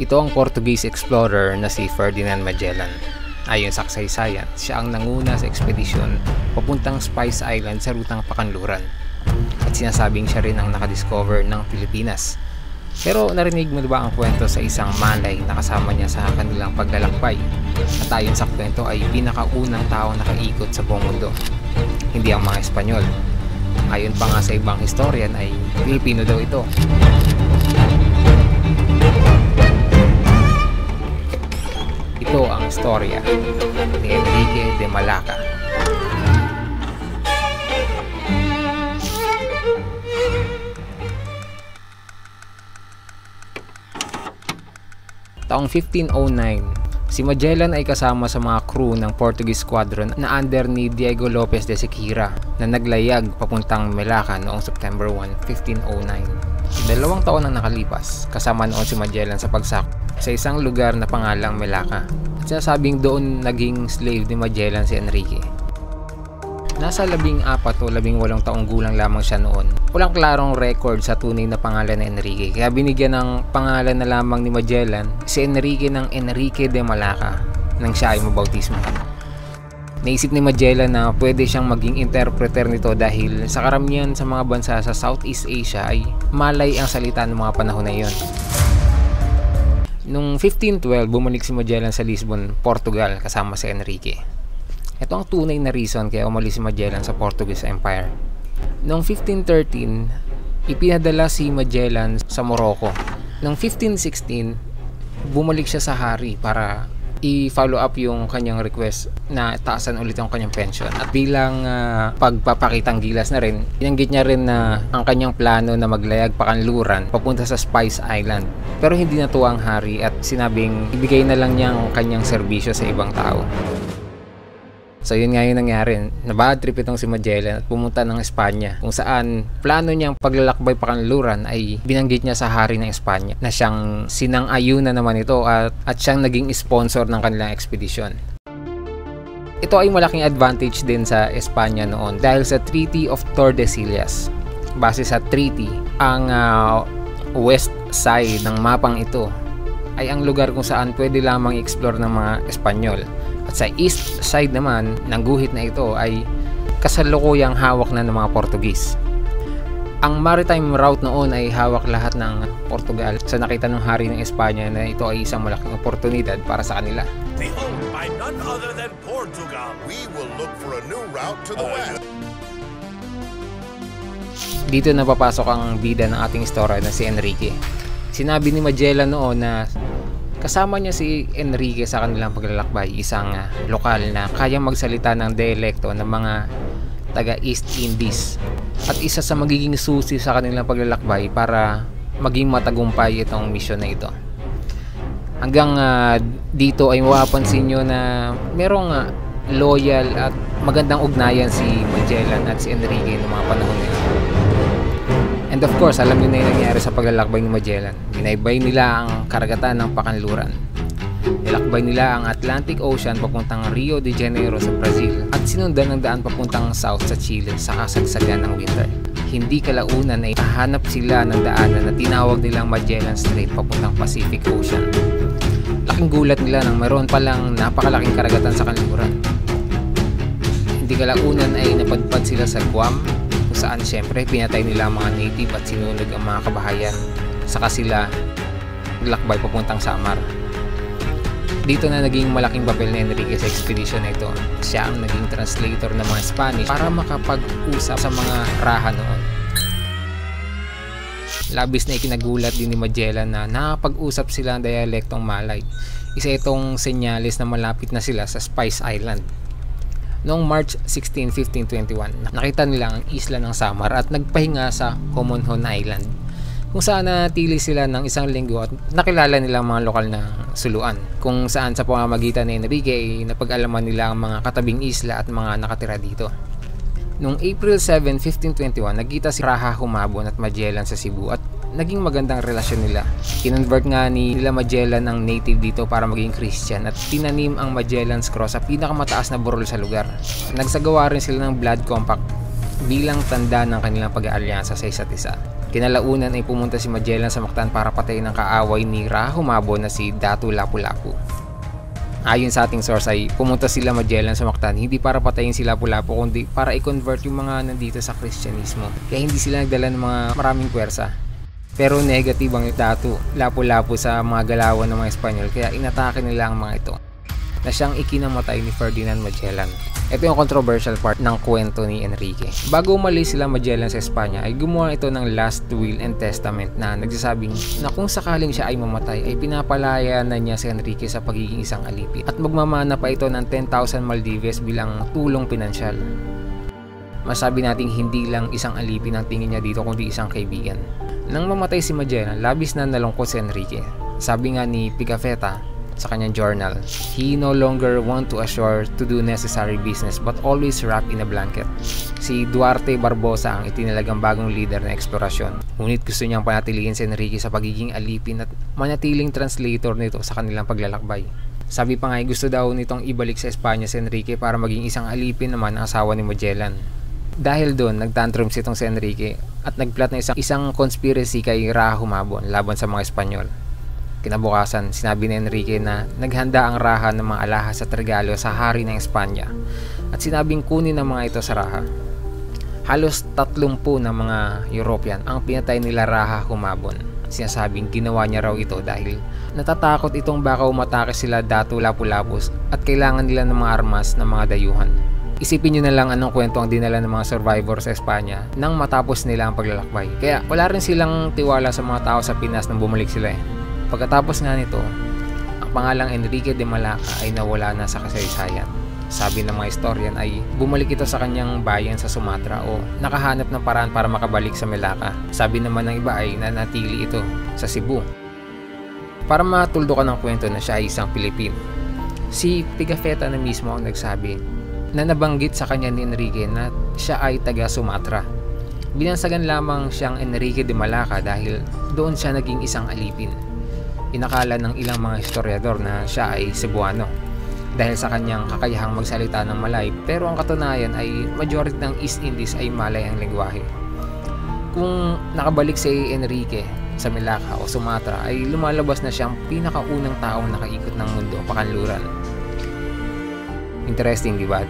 Ito ang Portuguese explorer na si Ferdinand Magellan. Ayon sa kasaysayan, siya ang nanguna sa ekspedisyon papuntang Spice Island sa rutang Pakanluran. At sinasabing siya rin ang nakadiscover ng Pilipinas. Pero narinig mo ba ang kwento sa isang Malay na kasama niya sa kanilang paglalakbay? At ayon sa kwento ay pinakaunang tao nakaikot sa buong mundo. Hindi ang mga Espanyol. Ayon pa nga sa ibang historian ay Pilipino daw ito. Ito ang istorya ni Enrique de Malaca. Taong 1509, si Magellan ay kasama sa mga crew ng Portuguese squadron na under ni Diego Lopez de Sequeira na naglayag papuntang Melaka noong September 1, 1509. Dalawang taon ang nakalipas, kasama noon si Magellan sa pagsako sa isang lugar na pangalang Melaka. At sinasabing doon naging slave ni Magellan si Enrique. Nasa labing apat o labing walong taong gulang lamang siya noon. Walang klarong record sa tunay na pangalan ni Enrique. Kaya binigyan ng pangalan na lamang ni Magellan si Enrique ng Enrique de Malaca nang siya ay mabautismo. Naisip ni Magellan na pwede siyang maging interpreter nito dahil sa karamihan sa mga bansa sa Southeast Asia ay Malay ang salita ng mga panahon na iyon. Noong 1512, bumalik si Magellan sa Lisbon, Portugal kasama si Enrique. Ito ang tunay na reason kaya umalis si Magellan sa Portuguese Empire. Noong 1513, ipinadala si Magellan sa Morocco. Noong 1516, bumalik siya sa hari para i-follow up yung kanyang request na taasan ulit yung kanyang pension. At bilang uh, pagpapakitang gilas na rin, inanggit niya rin na ang kanyang plano na maglayag pakanluran papunta sa Spice Island. Pero hindi natuwa ang hari at sinabing ibigay na lang niya ang kanyang serbisyo sa ibang tao. So yun nga yung nangyari. Nabad trip itong si Magellan at pumunta ng Espanya kung saan plano niyang paglalakbay pakanluran ay binanggit niya sa hari ng Espanya na siyang sinang-ayunan naman ito at, at siyang naging sponsor ng kanilang ekspedisyon. Ito ay malaking advantage din sa Espanya noon dahil sa Treaty of Tordesillas. Base sa treaty, ang uh, west side ng mapang ito ay ang lugar kung saan pwede lamang i-explore ng mga Espanyol at sa east side naman ng guhit na ito ay kasalukuyang hawak na ng mga Portugis. Ang maritime route noon ay hawak lahat ng Portugal sa nakita ng hari ng Espanya na ito ay isang malaking oportunidad para sa kanila. Behold, by none other than Portugal, we will look for a new route to the west. Dito na papasok ang bida ng ating istorya na si Enrique. Sinabi ni Magellan noon na Kasama niya si Enrique sa kanilang paglalakbay, isang uh, lokal na kayang magsalita ng dialekto ng mga taga East Indies at isa sa magiging susi sa kanilang paglalakbay para maging matagumpay itong misyon na ito. Hanggang uh, dito ay mapapansin nyo na merong uh, loyal at magandang ugnayan si Magellan at si Enrique noong mga panahon nila. And of course, alam niyo na yung nangyari sa paglalakbay ni Magellan. Binaybay nila ang karagatan ng Pakanluran. Nilakbay nila ang Atlantic Ocean papuntang Rio de Janeiro sa Brazil at sinundan ng daan papuntang south sa Chile sa kasagsagan ng winter. Hindi kalaunan ay hahanap sila ng daanan na tinawag nilang Magellan Strait papuntang Pacific Ocean. Laking gulat nila nang mayroon palang napakalaking karagatan sa kanluran. Hindi kalaunan ay napadpad sila sa Guam, saan syempre pinatay nila ang mga native at sinunog ang mga kabahayan. Saka sila naglakbay papuntang Samar. Dito na naging malaking papel ni Enrique sa expedition na ito. Siya ang naging translator ng mga Spanish para makapag-usap sa mga raha noon. Labis na ikinagulat din ni Magellan na nakapag-usap sila ang dialektong Malay. Isa itong senyalis na malapit na sila sa Spice Island Noong March 16, 1521, nakita nila ang isla ng Samar at nagpahinga sa Homonhon Island kung saan natili sila ng isang linggo at nakilala nila ang mga lokal na suluan kung saan sa pamamagitan ni Enrique ay napag-alaman nila ang mga katabing isla at mga nakatira dito. Noong April 7, 1521, nagkita si Raha Humabon at Magellan sa Cebu at naging magandang relasyon nila. Kinonvert nga ni nila Magellan ang native dito para maging Christian at tinanim ang Magellan's Cross sa pinakamataas na burol sa lugar. Nagsagawa rin sila ng blood compact bilang tanda ng kanilang pag-aalyansa sa isa't isa. Kinalaunan ay pumunta si Magellan sa Mactan para patayin ang kaaway ni Ra Humabon na si Datu Lapu-Lapu. Ayon sa ating source ay pumunta sila Magellan sa Mactan hindi para patayin si Lapu-Lapu kundi para i-convert yung mga nandito sa Kristyanismo. Kaya hindi sila nagdala ng mga maraming puwersa. Pero negative ang Datu Lapu-Lapu sa mga galawan ng mga Espanyol kaya inatake nila ang mga ito na siyang ikinamatay ni Ferdinand Magellan. Ito yung controversial part ng kwento ni Enrique. Bago umalis sila Magellan sa Espanya ay gumawa ito ng last will and testament na nagsasabing na kung sakaling siya ay mamatay ay pinapalaya na niya si Enrique sa pagiging isang alipin at magmamana pa ito ng 10,000 Maldives bilang tulong pinansyal. Masabi nating hindi lang isang alipin ang tingin niya dito kundi isang kaibigan. Nang mamatay si Magellan, labis na nalungkot si Enrique. Sabi nga ni Pigafetta, sa kanyang journal. He no longer want to assure to do necessary business but always wrap in a blanket. Si Duarte Barbosa ang itinalagang bagong leader ng eksplorasyon. Ngunit gusto niyang panatilihin si Enrique sa pagiging alipin at manatiling translator nito sa kanilang paglalakbay. Sabi pa nga gusto daw nitong ibalik sa Espanya si Enrique para maging isang alipin naman ang asawa ni Magellan. Dahil doon, nagtantrums itong si Enrique at nagplat na isang, isang conspiracy kay Ra Humabon laban sa mga Espanyol. Kinabukasan, sinabi ni Enrique na naghanda ang raha ng mga alahas at regalo sa hari ng Espanya at sinabing kunin ng mga ito sa raha. Halos tatlumpu ng mga European ang pinatay nila raha humabon. Sinasabing ginawa niya raw ito dahil natatakot itong baka umatake sila datu lapu-lapus at kailangan nila ng mga armas ng mga dayuhan. Isipin nyo na lang anong kwento ang dinala ng mga survivor sa Espanya nang matapos nila ang paglalakbay. Kaya wala rin silang tiwala sa mga tao sa Pinas nang bumalik sila eh. Pagkatapos nga nito, ang pangalang Enrique de Malaca ay nawala na sa kasaysayan. Sabi ng mga historian ay bumalik ito sa kanyang bayan sa Sumatra o nakahanap ng paraan para makabalik sa Melaka. Sabi naman ng iba ay nanatili ito sa Cebu. Para matuldo ka ng kwento na siya ay isang Pilipino. Si Pigafetta na mismo ang nagsabi na nabanggit sa kanya ni Enrique na siya ay taga Sumatra. Binansagan lamang siyang Enrique de Malaca dahil doon siya naging isang alipin inakala ng ilang mga historiador na siya ay Cebuano dahil sa kanyang kakayahang magsalita ng Malay pero ang katunayan ay majority ng East Indies ay Malay ang lingwahe. Kung nakabalik si Enrique sa Melaka o Sumatra ay lumalabas na siyang pinakaunang taong nakaikot ng mundo pakanluran. Interesting, di ba?